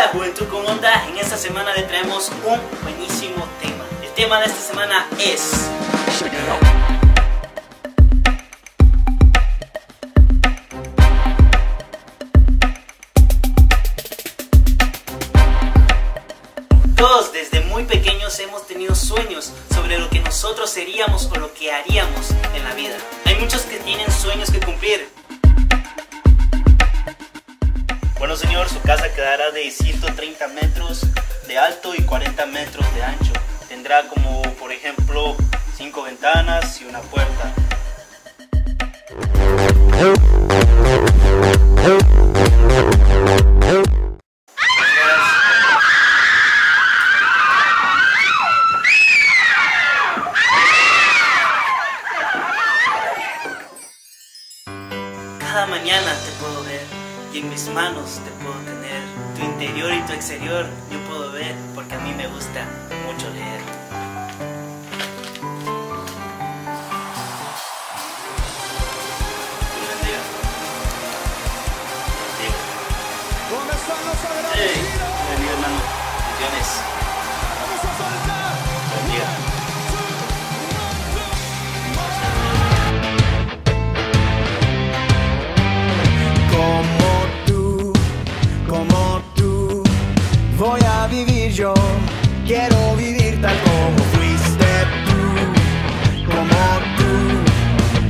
Hola Juventud con Onda, en esta semana le traemos un buenísimo tema. El tema de esta semana es... Todos desde muy pequeños hemos tenido sueños sobre lo que nosotros seríamos o lo que haríamos en la vida. Hay muchos que tienen sueños que cumplir. Bueno señor, su casa quedará de 130 metros de alto y 40 metros de ancho. Tendrá como por ejemplo 5 ventanas y una puerta. Cada mañana te puedo ver y en mis manos te puedo tener. Tu interior y tu exterior yo puedo ver porque a mí me gusta mucho leer. Bendiga hermano. Bendiciones. Quiero vivir tal como fuiste tú, como tú.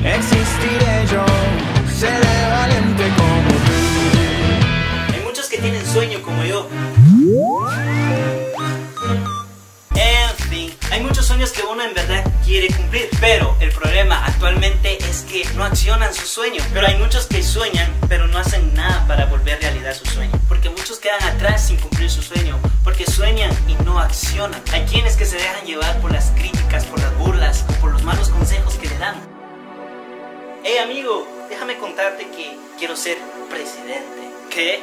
Existiré yo, seré valiente como tú. Hay muchos que tienen sueño como yo. En fin, hay muchos sueños que uno en verdad quiere cumplir, pero el problema actualmente es que no accionan su sueño. Pero hay muchos que sueñan, pero no hacen nada para volver realidad su sueño. Porque muchos quedan atrás sin cumplir su sueño, porque sueñan y Hay quienes que se dejan llevar por las críticas, por las burlas, o por los malos consejos que le dan. Hey amigo, déjame contarte que quiero ser presidente. ¿Qué?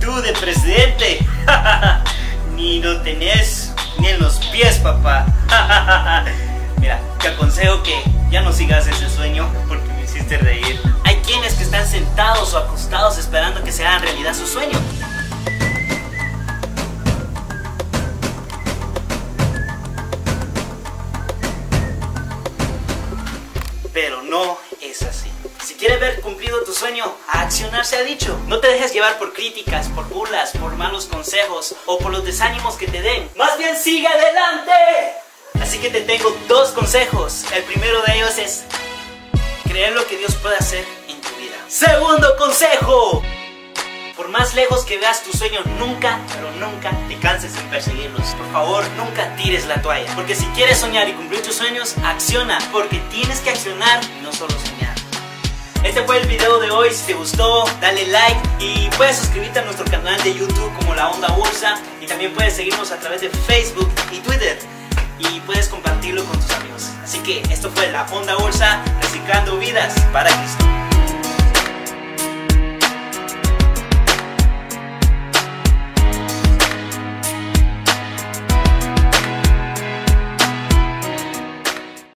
Tú de presidente. Ni lo tenés ni en los pies, papá. Mira, te aconsejo que ya no sigas ese sueño porque me hiciste reír. Hay quienes que están sentados o acostados esperando que se hagan realidad su sueño. Pero no es así. Si quieres ver cumplido tu sueño, a accionar se ha dicho. No te dejes llevar por críticas, por burlas, por malos consejos o por los desánimos que te den. Más bien sigue adelante. Así que te tengo dos consejos. El primero de ellos es creer lo que Dios puede hacer en tu vida. Segundo consejo. Por más lejos que veas tus sueños, nunca, pero nunca te canses en perseguirlos. Por favor, nunca tires la toalla. Porque si quieres soñar y cumplir tus sueños, acciona. Porque tienes que accionar y no solo soñar. Este fue el video de hoy. Si te gustó, dale like y puedes suscribirte a nuestro canal de YouTube como La Onda Bolsa. Y también puedes seguirnos a través de Facebook y Twitter. Y puedes compartirlo con tus amigos. Así que esto fue La Onda Bolsa, reciclando vidas para Cristo.